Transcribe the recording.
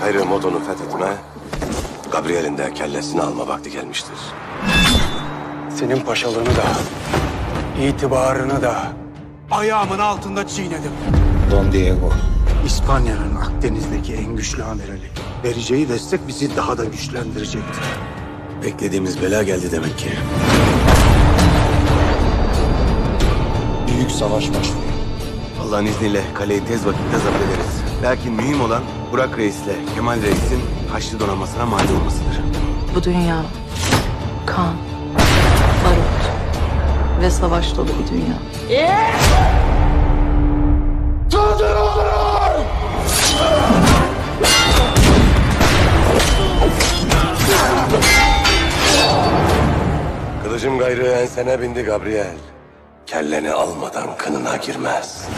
Gayrı Modon'u fethetme, Gabriel'in de kellesini alma vakti gelmiştir. Senin paşalığını da, itibarını da ayağımın altında çiğnedim. Don Diego. İspanya'nın Akdeniz'deki en güçlü amirali. Vereceği destek bizi daha da güçlendirecektir. Beklediğimiz bela geldi demek ki. Büyük savaş başlıyor. Allah'ın izniyle kaleyi tez vakitte zapt ederiz. Lakin mühim olan Burak Reis'le Kemal Reis'in Haçlı donanmasına mani olmasıdır. Bu dünya kan, barut ve savaş dolu bir dünya. Kılıcım gayrı ensene bindi Gabriel. Kelleni almadan kınına girmez.